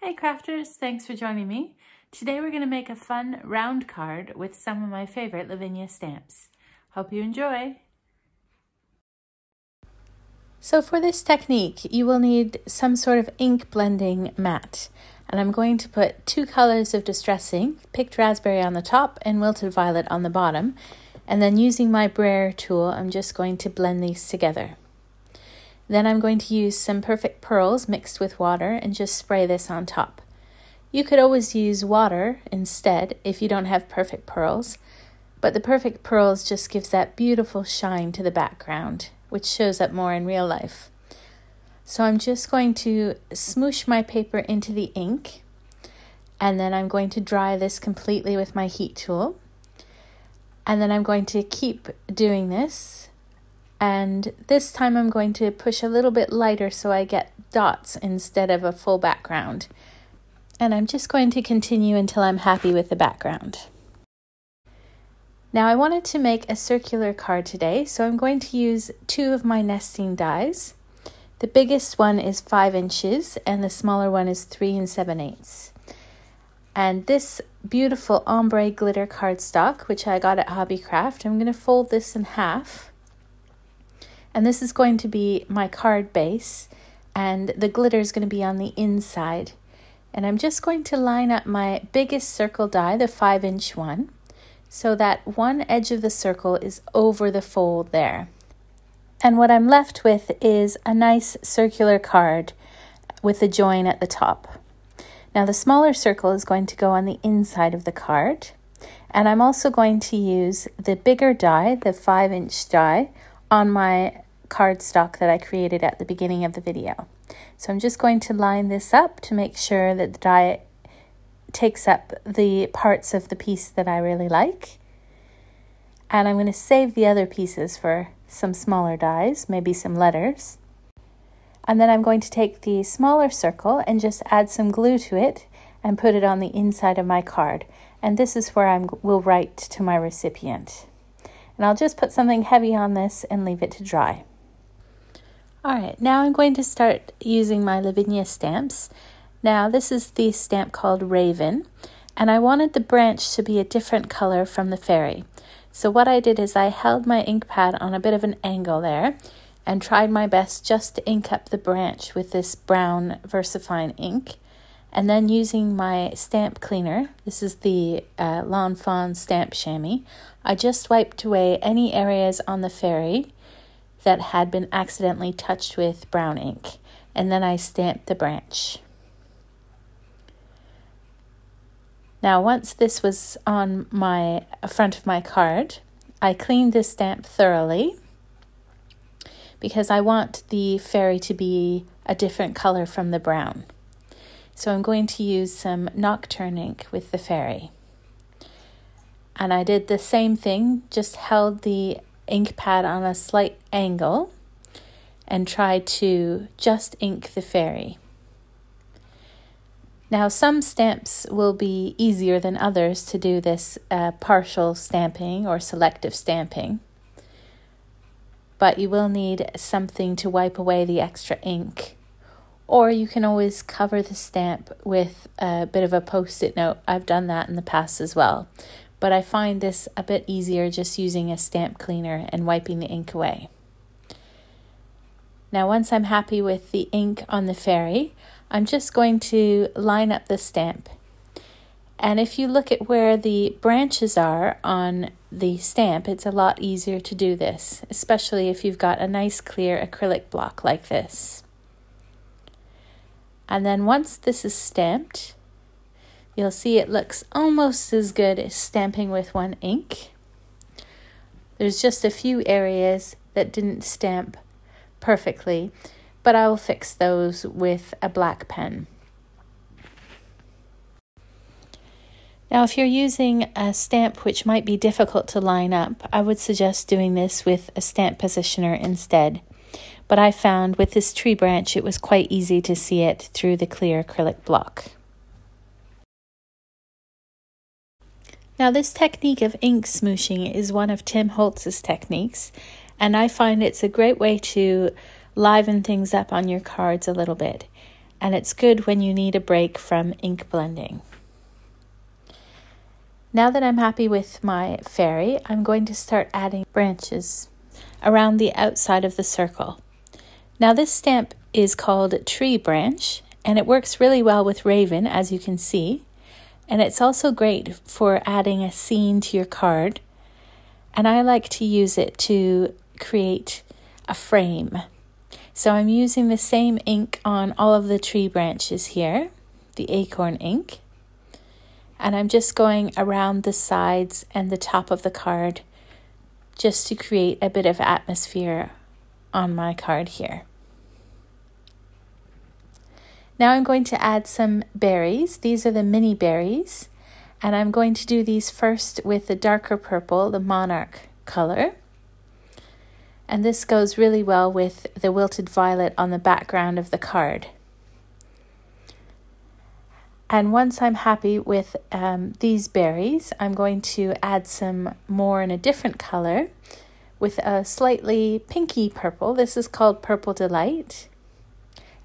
Hey crafters, thanks for joining me. Today we're going to make a fun round card with some of my favorite Lavinia stamps. Hope you enjoy! So for this technique, you will need some sort of ink blending mat. And I'm going to put two colors of Distress ink, picked raspberry on the top and wilted violet on the bottom. And then using my brayer tool, I'm just going to blend these together. Then I'm going to use some perfect pearls mixed with water and just spray this on top. You could always use water instead if you don't have perfect pearls, but the perfect pearls just gives that beautiful shine to the background, which shows up more in real life. So I'm just going to smoosh my paper into the ink, and then I'm going to dry this completely with my heat tool. And then I'm going to keep doing this and this time I'm going to push a little bit lighter so I get dots instead of a full background. And I'm just going to continue until I'm happy with the background. Now I wanted to make a circular card today, so I'm going to use two of my nesting dies. The biggest one is 5 inches and the smaller one is 3 and 7 eighths. And this beautiful ombre glitter cardstock, which I got at Hobbycraft, I'm going to fold this in half and this is going to be my card base and the glitter is going to be on the inside. And I'm just going to line up my biggest circle die, the 5 inch one, so that one edge of the circle is over the fold there. And what I'm left with is a nice circular card with a join at the top. Now the smaller circle is going to go on the inside of the card. And I'm also going to use the bigger die, the 5 inch die, on my cardstock that I created at the beginning of the video. So I'm just going to line this up to make sure that the die takes up the parts of the piece that I really like. And I'm going to save the other pieces for some smaller dies, maybe some letters. And then I'm going to take the smaller circle and just add some glue to it and put it on the inside of my card. And this is where I will write to my recipient. And I'll just put something heavy on this and leave it to dry. Alright, now I'm going to start using my Lavinia stamps. Now this is the stamp called Raven, and I wanted the branch to be a different color from the fairy. So what I did is I held my ink pad on a bit of an angle there and tried my best just to ink up the branch with this brown VersaFine ink. And then using my stamp cleaner, this is the uh, Lawn Fawn Stamp Shammy, I just wiped away any areas on the fairy that had been accidentally touched with brown ink, and then I stamped the branch. Now, once this was on my front of my card, I cleaned this stamp thoroughly because I want the fairy to be a different color from the brown. So I'm going to use some Nocturne ink with the fairy. And I did the same thing, just held the ink pad on a slight angle and try to just ink the fairy. Now, some stamps will be easier than others to do this uh, partial stamping or selective stamping, but you will need something to wipe away the extra ink or you can always cover the stamp with a bit of a post it note. I've done that in the past as well. But I find this a bit easier just using a stamp cleaner and wiping the ink away. Now, once I'm happy with the ink on the fairy, I'm just going to line up the stamp. And if you look at where the branches are on the stamp, it's a lot easier to do this, especially if you've got a nice clear acrylic block like this. And then once this is stamped, you'll see it looks almost as good as stamping with one ink. There's just a few areas that didn't stamp perfectly, but I will fix those with a black pen. Now, if you're using a stamp which might be difficult to line up, I would suggest doing this with a stamp positioner instead but I found with this tree branch it was quite easy to see it through the clear acrylic block. Now this technique of ink smooshing is one of Tim Holtz's techniques and I find it's a great way to liven things up on your cards a little bit. and it's good when you need a break from ink blending. Now that I'm happy with my fairy, I'm going to start adding branches around the outside of the circle. Now this stamp is called Tree Branch, and it works really well with Raven, as you can see. And it's also great for adding a scene to your card. And I like to use it to create a frame. So I'm using the same ink on all of the tree branches here, the acorn ink. And I'm just going around the sides and the top of the card just to create a bit of atmosphere on my card here. Now I'm going to add some berries. These are the mini berries. And I'm going to do these first with the darker purple, the monarch color. And this goes really well with the wilted violet on the background of the card. And once I'm happy with um, these berries, I'm going to add some more in a different color with a slightly pinky purple. This is called Purple Delight.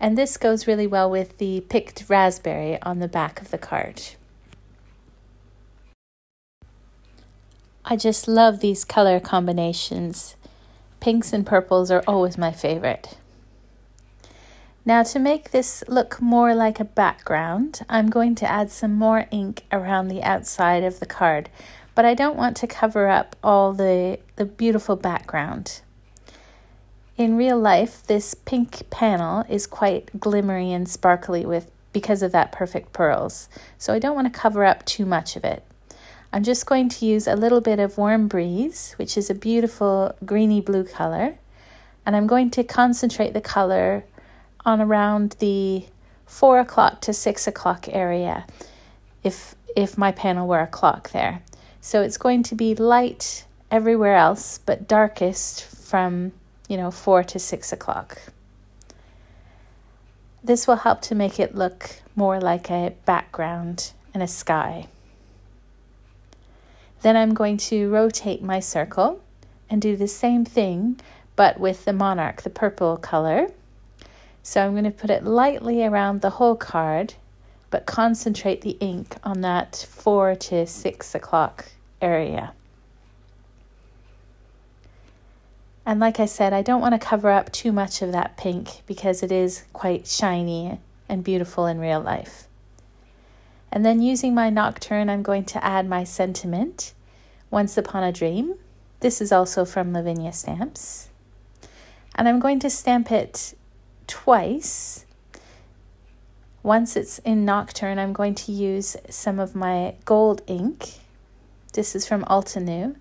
And this goes really well with the picked raspberry on the back of the card. I just love these color combinations. Pinks and purples are always my favorite. Now to make this look more like a background, I'm going to add some more ink around the outside of the card, but I don't want to cover up all the, the beautiful background. In real life, this pink panel is quite glimmery and sparkly with because of that perfect pearls, so I don't want to cover up too much of it. I'm just going to use a little bit of Warm Breeze, which is a beautiful greeny blue color, and I'm going to concentrate the color on around the 4 o'clock to 6 o'clock area if, if my panel were a clock there. So it's going to be light everywhere else, but darkest from, you know, 4 to 6 o'clock. This will help to make it look more like a background in a sky. Then I'm going to rotate my circle and do the same thing, but with the monarch, the purple color. So I'm going to put it lightly around the whole card, but concentrate the ink on that 4 to 6 o'clock area. And like I said, I don't want to cover up too much of that pink because it is quite shiny and beautiful in real life. And then using my nocturne, I'm going to add my sentiment, Once Upon a Dream. This is also from Lavinia Stamps. And I'm going to stamp it twice. Once it's in Nocturne, I'm going to use some of my gold ink. This is from Altenew.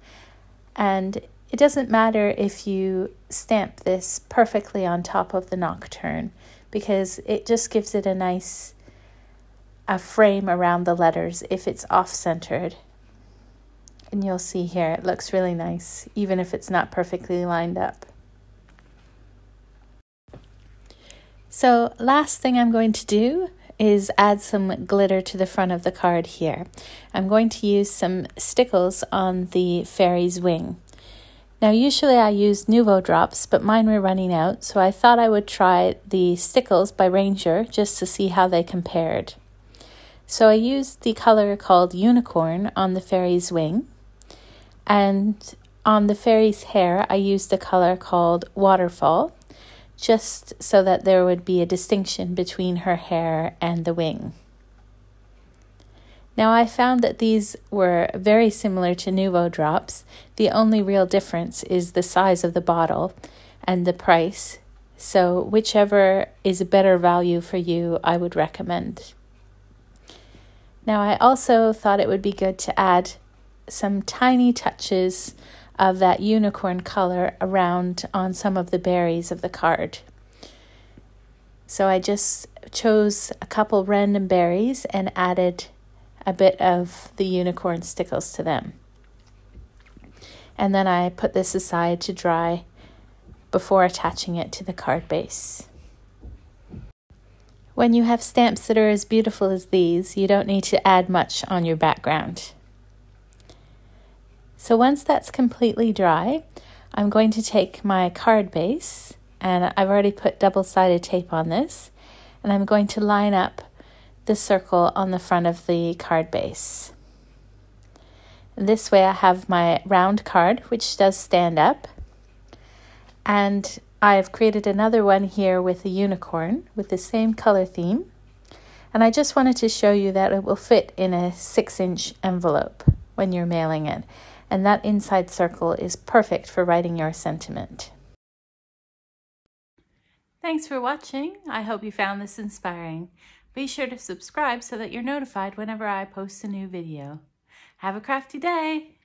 And it doesn't matter if you stamp this perfectly on top of the Nocturne because it just gives it a nice a frame around the letters if it's off-centered. And you'll see here, it looks really nice, even if it's not perfectly lined up. So last thing I'm going to do is add some glitter to the front of the card here. I'm going to use some stickles on the fairy's wing. Now usually I use Nuvo drops, but mine were running out, so I thought I would try the stickles by Ranger just to see how they compared. So I used the color called Unicorn on the fairy's wing. And on the fairy's hair, I used the color called Waterfall, just so that there would be a distinction between her hair and the wing. Now, I found that these were very similar to Nuvo drops. The only real difference is the size of the bottle and the price. So, whichever is a better value for you, I would recommend. Now, I also thought it would be good to add some tiny touches of that unicorn color around on some of the berries of the card. So I just chose a couple random berries and added a bit of the unicorn stickles to them. And then I put this aside to dry before attaching it to the card base. When you have stamps that are as beautiful as these, you don't need to add much on your background. So once that's completely dry, I'm going to take my card base, and I've already put double-sided tape on this, and I'm going to line up the circle on the front of the card base. This way I have my round card, which does stand up. And I've created another one here with a unicorn with the same color theme. And I just wanted to show you that it will fit in a six inch envelope when you're mailing it. And that inside circle is perfect for writing your sentiment. Thanks for watching. I hope you found this inspiring. Be sure to subscribe so that you're notified whenever I post a new video. Have a crafty day!